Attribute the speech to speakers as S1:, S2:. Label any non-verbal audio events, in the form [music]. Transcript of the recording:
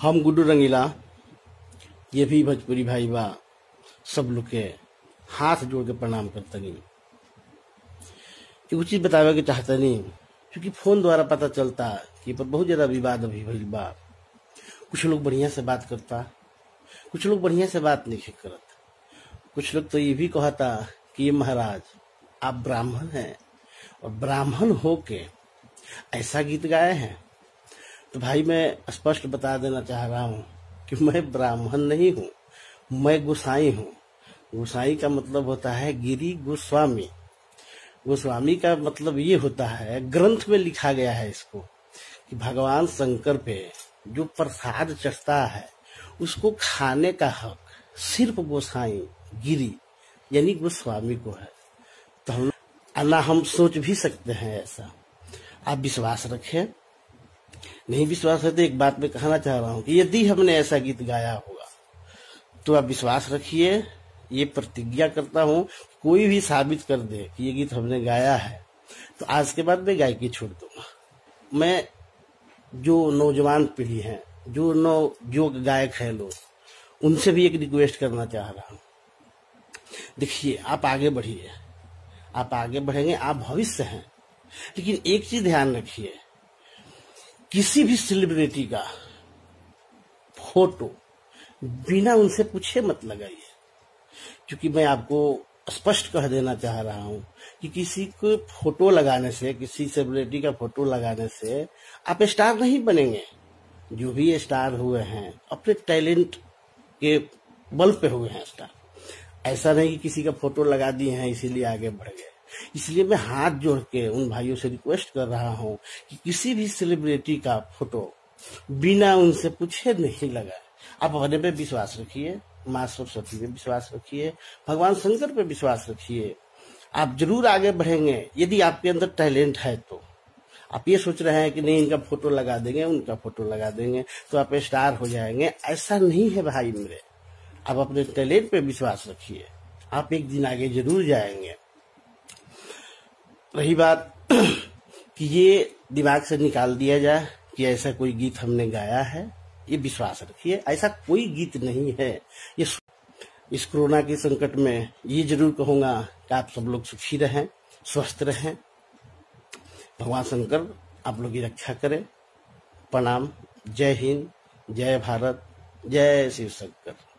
S1: हम गुड्डू रंगीला, ये भी भोजपुरी भाई बा, सब लोग के हाथ जोड़ के प्रणाम करतनी एगो चीज़ बतावे के चाहतनी क्योंकि फ़ोन द्वारा पता चलता कि पर बहुत ज़्यादा विवाद अभी भइल बा। कुछ लोग बढ़िया से बात करता, कुछ लोग बढ़िया से बात नहीं करत। कुछ लोग तो ये भी कहता कि ये महाराज, आप ब्राह्मण हैं, और ब्राह्मण होके ऐसा गीत गाए हैं तो भाई मैं स्पष्ट बता देना चाह रहा हूँ कि मैं ब्राह्मण नहीं हूँ, मैं गोसाई हूँ। गोसाई का मतलब होता है गिरी गोस्वामी। गोस्वामी का मतलब ये होता है, ग्रंथ में लिखा गया है इसको, कि भगवान शंकर पे जो प्रसाद चढ़ता है, उसको खाने का हक सिर्फ़ गोसाई, गिरी, यानी गोस्वामी को है। तो हम ना हम सोच भी सकते हैं ऐसा। आप विश्वास रखें। नहीं विश्वास है तो एक बात मैं कहना चाह रहा हूँ कि यदि हमने ऐसा गीत गाया होगा तो आप विश्वास रखिए, ये प्रतिज्ञा करता हूँ, कोई भी साबित कर दे कि ये गीत हमने गाया है तो आज के बाद मैं गायकी छोड़ दूँगा। मैं, जो नौजवान पीढ़ी है, जो नौ जो गायक है लोग, उनसे भी एक रिक्वेस्ट करना चाह रहा हूँ। देखिए, आप आगे बढ़िए। आप आगे बढ़ेंगे, आप भविष्य हैं। लेकिन एक चीज़ ध्यान रखिए किसी भी सेलिब्रिटी का फ़ोटो बिना उनसे पूछे मत लगाइए। क्योंकि मैं आपको स्पष्ट कह देना चाह रहा हूँ कि किसी को फ़ोटो लगाने से, किसी सेलिब्रिटी का फ़ोटो लगाने से आप स्टार नहीं बनेंगे। जो भी स्टार हुए हैं, अपने टैलेंट के बल पे हुए हैं स्टार। ऐसा नहीं कि किसी का फ़ोटो लगा दिए हैं, इसीलिए आगे बढ़ गए। इसलिए मैं हाथ जोड़ के उन भाइयों से रिक्वेस्ट कर रहा हूँ कि किसी भी सेलिब्रिटी का फ़ोटो बिना उनसे पूछे नहीं लगाए। आप अपने पे विश्वास रखिए, माँ सरस्वती पे विश्वास रखिए, भगवान शंकर पे विश्वास रखिए। आप ज़रूर आगे बढ़ेंगे। यदि आपके अंदर टैलेंट है तो। आप ये सोच रहे हैं कि नहीं, इनका फ़ोटो लगा देंगे, उनका फ़ोटो लगा देंगे तो आप स्टार हो जाएँगे। ऐसा नहीं है भाई मेरे। आप अपने टैलेंट पे विश्वास रखिए। आप एक दिन आगे ज़रूर जाएँगे। रही बात [clears throat] कि ये दिमाग से निकाल दिया जाए कि ऐसा कोई गीत हमने गाया है, ये विश्वास रखिए, ऐसा कोई गीत नहीं है। ये इस कोरोना के संकट में ये ज़रूर कहूँगा कि आप सब लोग सुखी रहें, स्वस्थ रहें। भगवान शंकर, आप लोग की रक्षा करें। प्रणाम, जय हिंद, जय भारत, जय शिव शंकर।